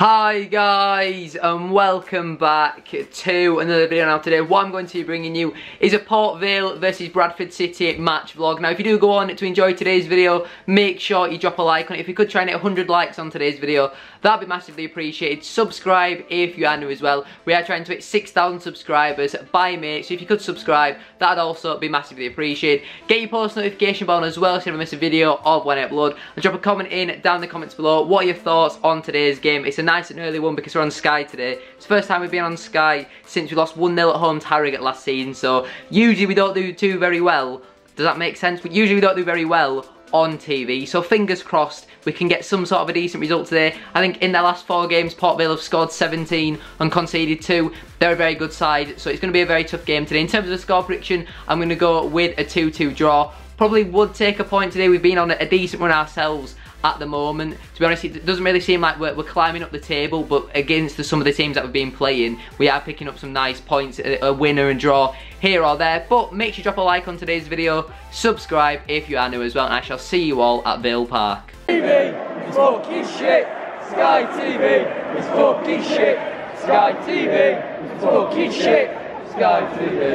Hi guys and welcome back to another video now today. What I'm going to be bringing you is a Port Vale versus Bradford City match vlog. Now if you do go on to enjoy today's video, make sure you drop a like on it. If you could try and hit 100 likes on today's video, that'd be massively appreciated. Subscribe if you are new as well. We are trying to hit 6,000 subscribers by May, so if you could subscribe, that'd also be massively appreciated. Get your post notification bell as well so you never miss a video of when I upload. And drop a comment in down in the comments below. What are your thoughts on today's game? It's a nice and early one because we're on Sky today. It's the first time we've been on Sky since we lost 1-0 at home to Harrogate last season, so usually we don't do too very well. Does that make sense? But usually we don't do very well on TV. So fingers crossed we can get some sort of a decent result today. I think in their last four games, Port Vale have scored 17 and conceded two. They're a very good side, so it's going to be a very tough game today. In terms of the score prediction, I'm going to go with a 2-2 draw. Probably would take a point today. We've been on a decent run ourselves at the moment. To be honest, it doesn't really seem like we're, we're climbing up the table, but against the, some of the teams that we've been playing, we are picking up some nice points, a, a winner and draw here or there. But make sure you drop a like on today's video, subscribe if you are new as well, and I shall see you all at Vale Park. TV is fucking shit. Sky TV is fucking shit. Sky TV is fucking shit. Sky TV.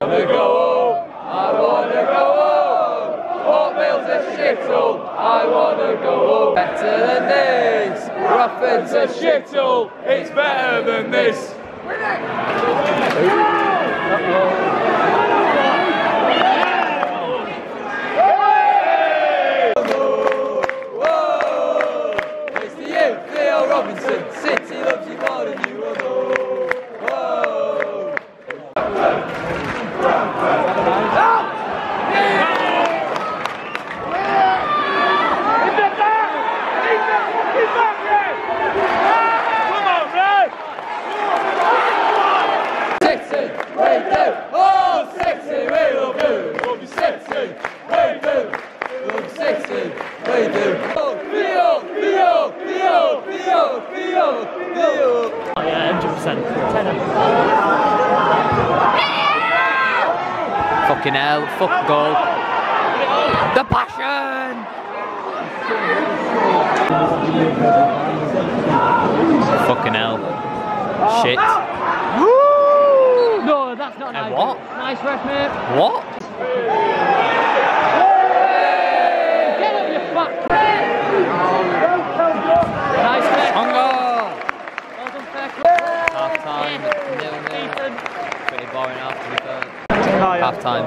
Wanna go home, I wanna go home. Port Vale's a shithole, I wanna go home. Better than this, Bradford's a shithole, it's better than this. Whoa! It's the youth, Theo Robinson. City loves you more than you will know. Whoa! Sexy, we do. Oh, sexy, we love you. Love you sexy, we do. Love you sexy, we do. Oh, Theo, Theo, Theo, Theo, Theo, Theo. Oh yeah, 100%. Fucking hell, fuck goal. The passion! Fucking hell. Shit. No, that's not nice. what? Nice ref, mate. What? Get up, you fuck. Nice ref. On goal! Well done, fair. Half time, nil nil. Pretty boring half to be fair. Half time,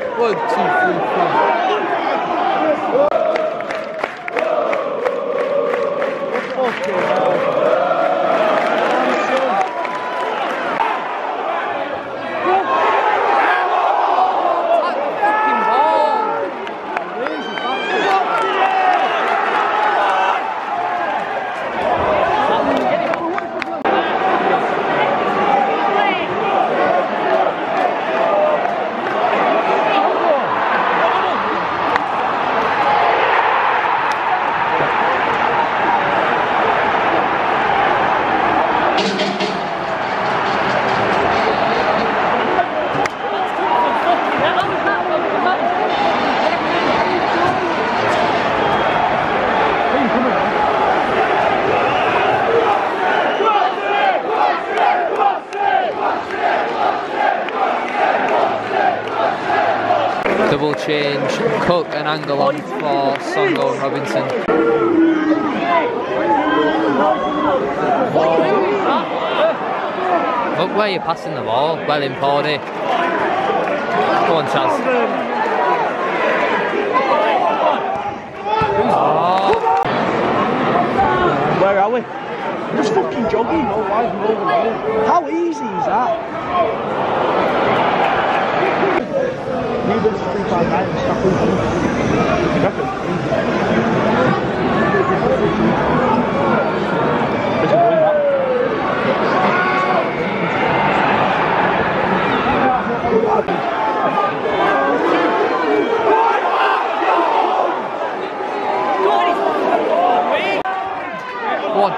One, two, three, four. Double change, Cook and Angol on for Songo and Robinson. Look where you're passing the ball, well in Paudie. Go on, Chaz. Oh, Where are we? Just fucking jogging. How easy is that? New business 359 and stuff. You reckon? Go on.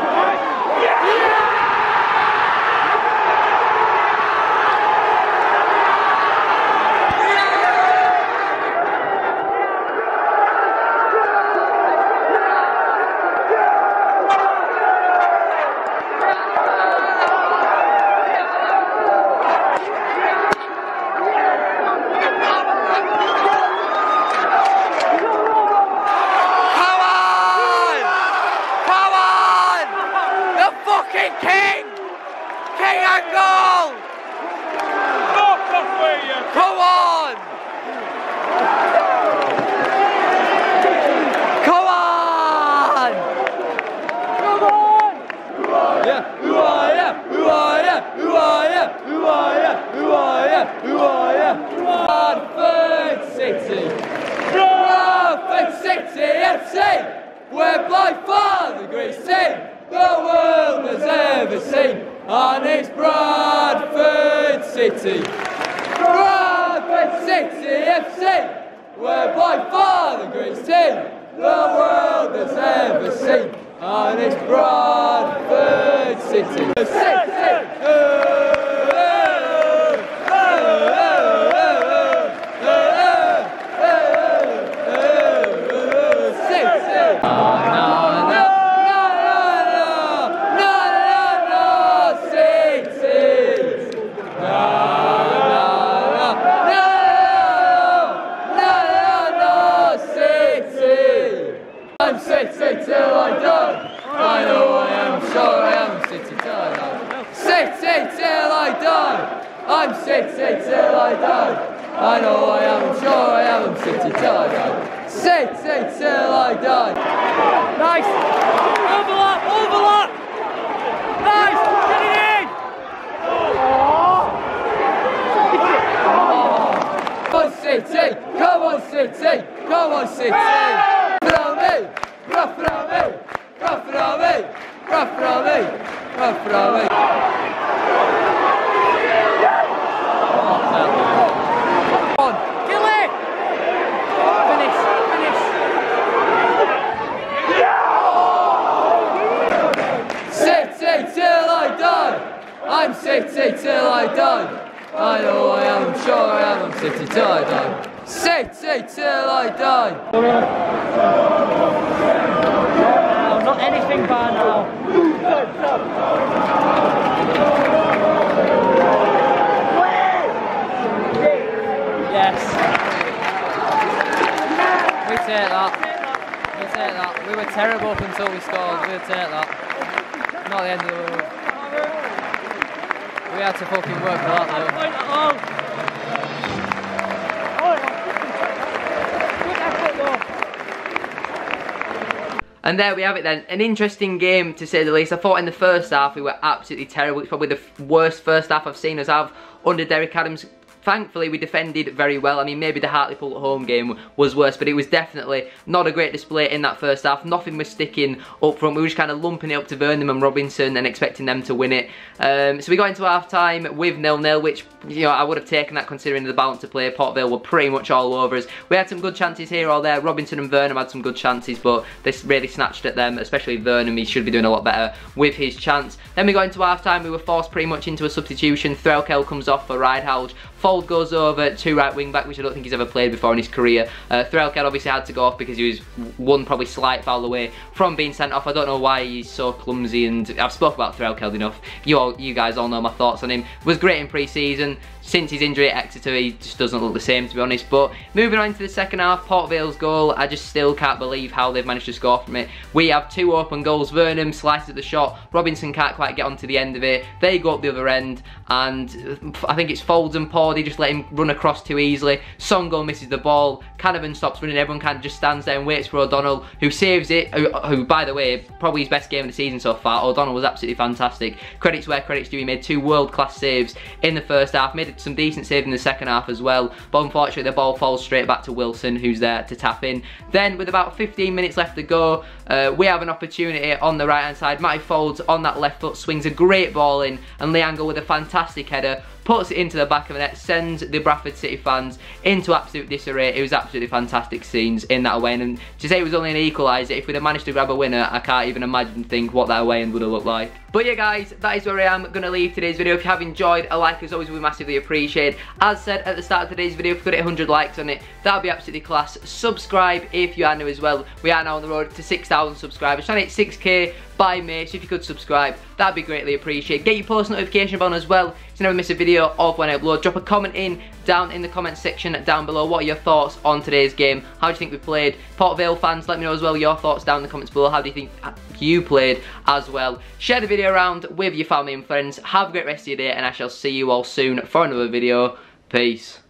Come on! Come on! The fucking king! King and goal! Come on! Come on! Yeah, who are ya? Who are ya? Who are ya? Who are ya? Who are ya? Who are ya? Bradford City. Bradford City FC. We're by the world has ever seen. And it's Bradford City. Bradford City FC. We're by far the greatest team the world has ever seen. And it's Bradford City. City! I know I am, sure I am City till I die. City till I die. Nice. Overlap, overlap. Nice. Get it in. Come on, City! Come on, City! Come on, City! Fra mig! Bra fra mig! Bra I'm City till I die! I know I am, sure I am, I'm City till I die. City till I die! Now, not anything by now. Yes. We take that. We take that. We were terrible up until we scored. We'll take that. Not the end of the world. We had to fucking work for that though. And there we have it then. An interesting game to say the least. I thought in the first half we were absolutely terrible. It's probably the worst first half I've seen us have under Derek Adams. Thankfully, we defended very well. I mean, maybe the Hartlepool home game was worse, but it was definitely not a great display in that first half. Nothing was sticking up front. We were just kind of lumping it up to Vernam and Robinson and expecting them to win it. Um, so we got into half time with nil-nil, which you know I would have taken that considering the balance of play. Port Vale were pretty much all over us. We had some good chances here or there. Robinson and Vernam had some good chances, but this really snatched at them, especially Vernam. He should be doing a lot better with his chance. Then we got into half time. We were forced pretty much into a substitution. Threlkeld comes off for Ridehalgh. Fold goes over to right wing back, which I don't think he's ever played before in his career. Uh, obviously had to go off because he was one probably slight foul away from being sent off. I don't know why he's so clumsy, and I've spoke about Threlkeld enough. You all, you guys all know my thoughts on him. Was great in pre-season. Since his injury at Exeter, he just doesn't look the same to be honest. But moving on to the second half, Port Vale's goal, I just still can't believe how they've managed to score from it. We have two open goals. Vernam slices the shot. Robinson can't quite get onto the end of it. They go up the other end, and I think it's Foulds and Paudie just let him run across too easily. Songo misses the ball. Canavan stops running. Everyone kind of just stands there and waits for O'Donnell, who saves it. Who, who, by the way, probably his best game of the season so far. O'Donnell was absolutely fantastic. Credits where credits due. He made two world-class saves in the first half. Made some decent save in the second half as well. But unfortunately, the ball falls straight back to Wilson, who's there to tap in. Then, with about 15 minutes left to go, uh, we have an opportunity on the right-hand side. Matty Foulds on that left foot swings a great ball in, and Lee Angol with a fantastic header puts it into the back of the net, sends the Bradford City fans into absolute disarray. It was absolutely fantastic scenes in that away end. And to say it was only an equaliser, if we'd have managed to grab a winner, I can't even imagine think what that away end would have looked like. But yeah guys, that is where I am going to leave today's video. If you have enjoyed, a like as always would be massively appreciated. As said at the start of today's video, if we could hit 100 likes on it, that would be absolutely class. Subscribe if you are new as well. We are now on the road to 6,000 subscribers. Trying to hit 6k by so if you could subscribe, that'd be greatly appreciated. Get your post notification bell as well to never miss a video of when I upload. Drop a comment in down in the comment section down below. What are your thoughts on today's game? How do you think we played? Port Vale fans, let me know as well your thoughts down in the comments below. How do you think you played as well? Share the video around with your family and friends. Have a great rest of your day and I shall see you all soon for another video. Peace.